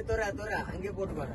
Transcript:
தோற தோற. அங்கே போட்டு பாரு.